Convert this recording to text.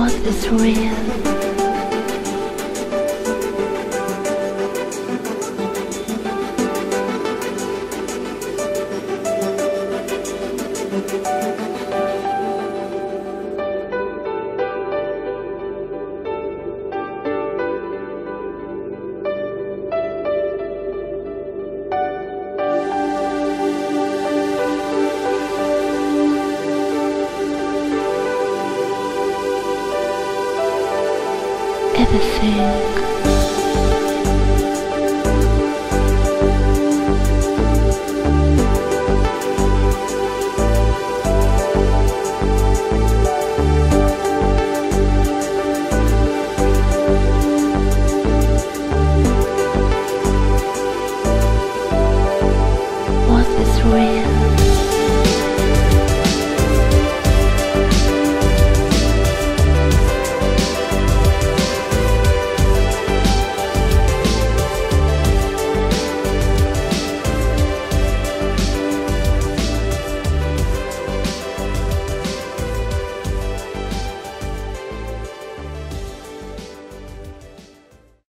want this real? everything. Was this real?